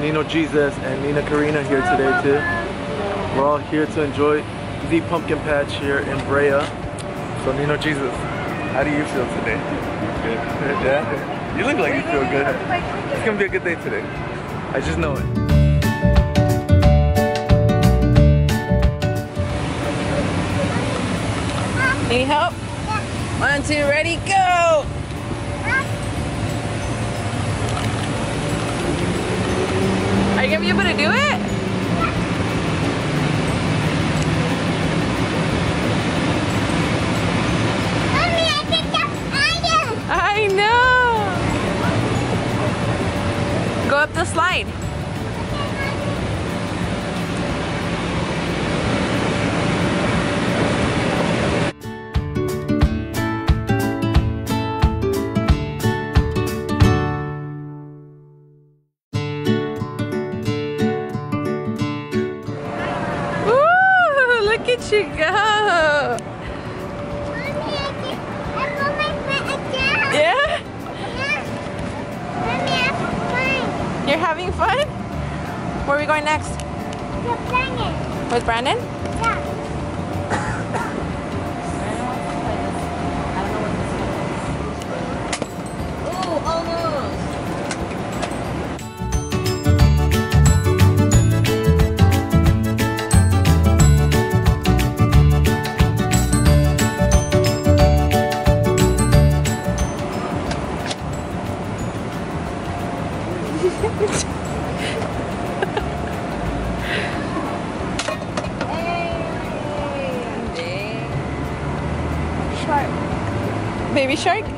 Nino Jesus and Nina Karina here today too. We're all here to enjoy the pumpkin patch here in Brea. So Nino Jesus, how do you feel today? Good. Yeah? You look like you feel good. It's gonna be a good day today. I just know it. Need help? One, two, ready, go! Be able to do it? Woo! Look at you go! Yeah? You're having fun? Where are we going next? With Brandon? Ooh, Baby shark. too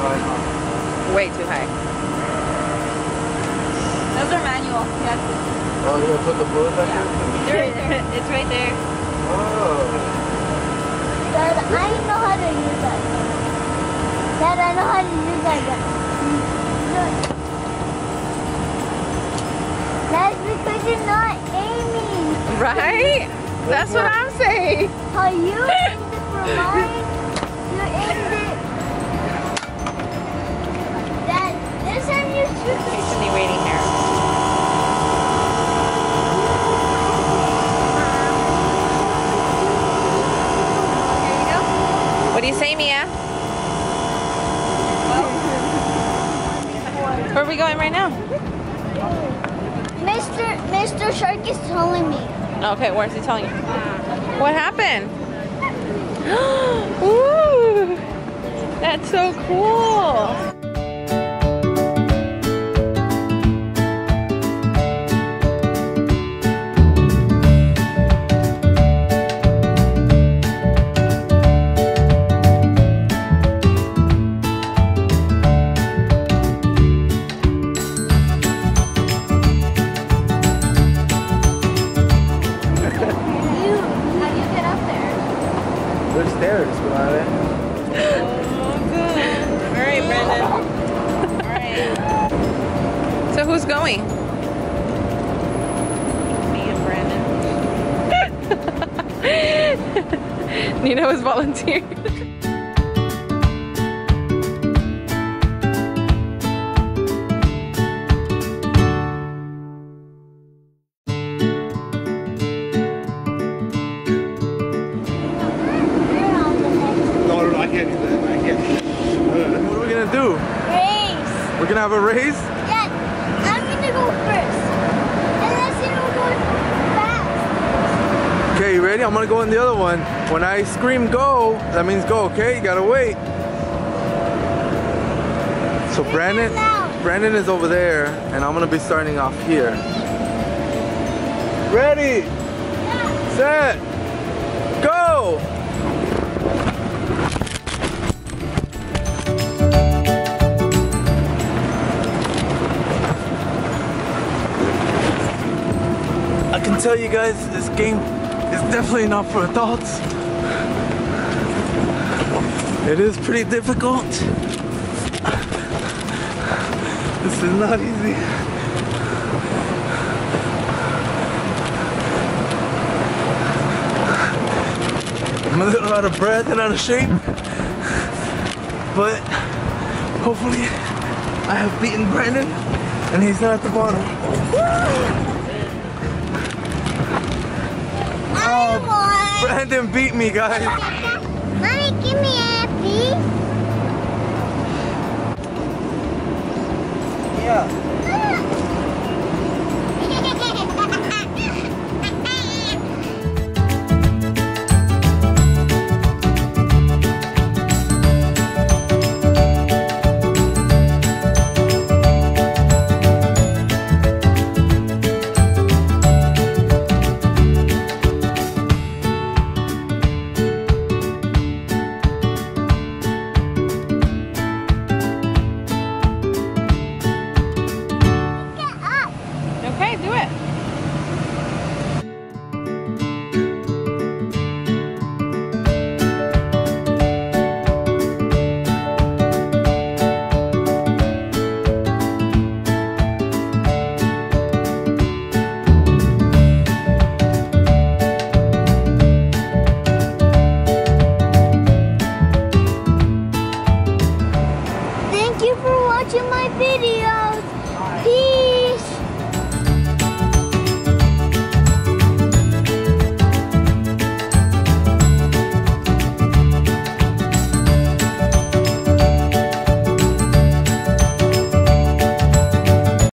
high. Way too high. Those are manual. Yes. Oh, you're gonna put the bullet back in? They're right there. It's right there. Oh. Dad, I know how to use that. Dad, I know how to use that. Look. That's because you're not aiming. Right? That's what I'm saying. How you aimed it for mine, you aimed it. Dad, this time you shoot the Patiently waiting here. What do you say, Mia? Where are Mr. Mr. Shark is telling me. Okay, where's he telling you? Ah. What happened? Ooh, that's so cool. There's stairs, right? Oh, good. All right, Brandon. All right. So who's going? Me and Brandon. Nina was volunteering. Have a race? Yeah, I'm gonna go first. Unless you don't go fast. Okay, you ready? I'm gonna go in the other one. When I scream go, that means go, okay? You gotta wait. So You're Brandon. Brandon is over there, and I'm gonna be starting off here. Ready, set, go! tell you guys, this game is definitely not for adults. It is pretty difficult. This is not easy. I'm a little out of breath and out of shape, but hopefully I have beaten Brandon and he's not at the bottom. Brendan beat me, guys. Mommy, give me a piece. Yeah.